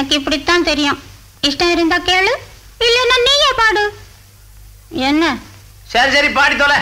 எனக்கு இப்படித்தான் தெரியும். இஷ்டம் இருந்தா கேளு இல்லைன்னா நீயே பாடு. என்ன? சரி சரி பாடி தொலை.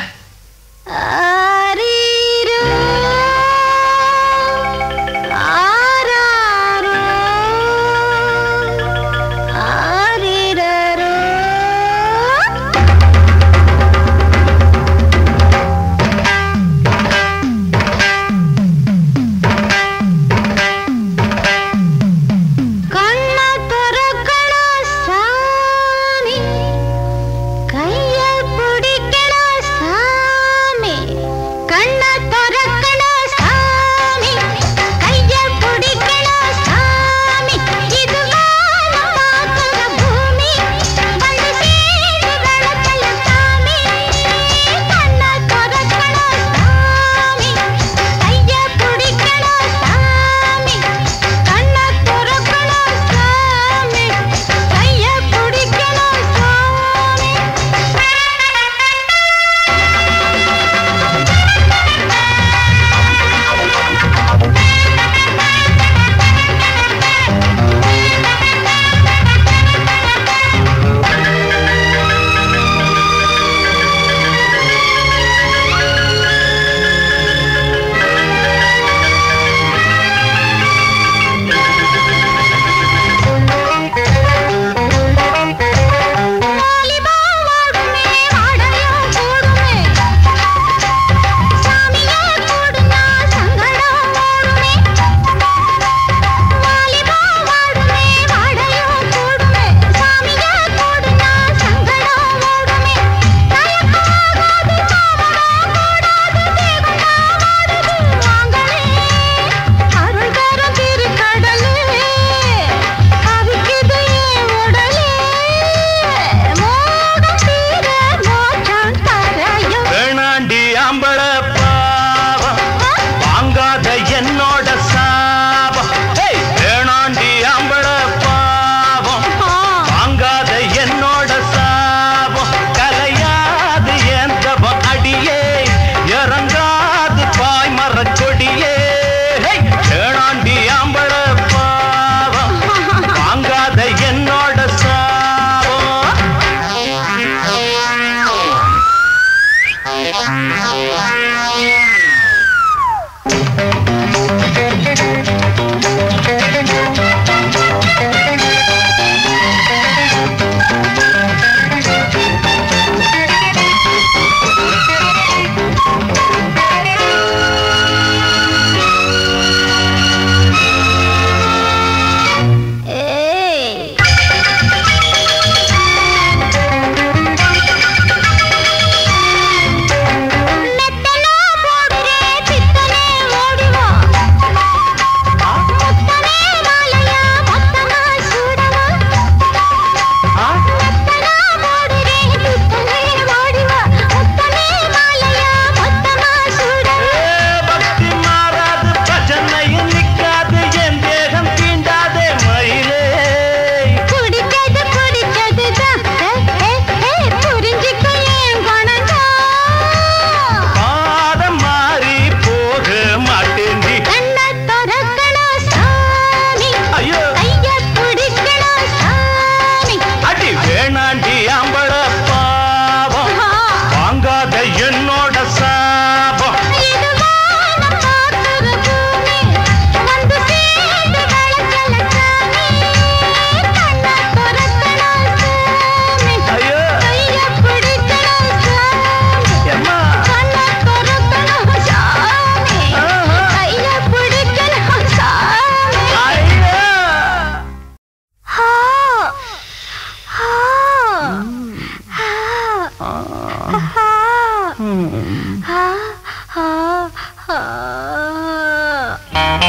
Thank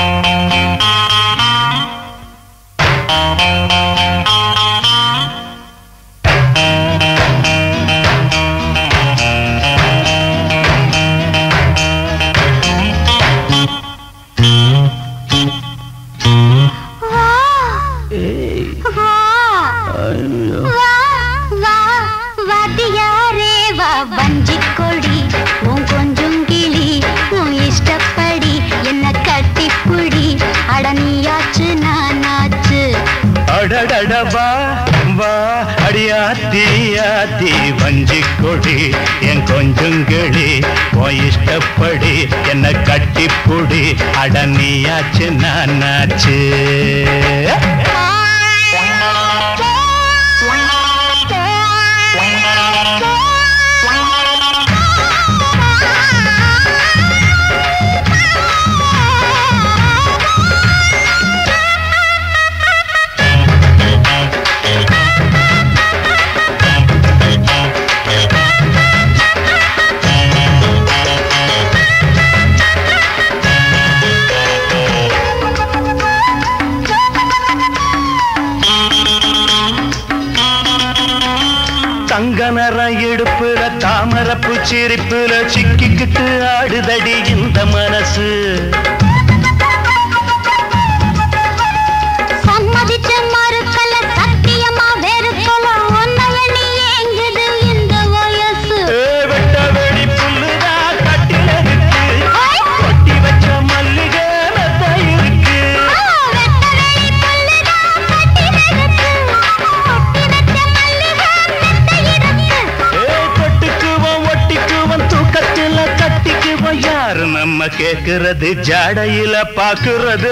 you. கொஞ்சங்களே உன் இஷ்டப்படி என்ன கட்டிப்புடி அடனியாச்சு நானாச்சு. கேக்குறது ஜடையில பாக்குறது.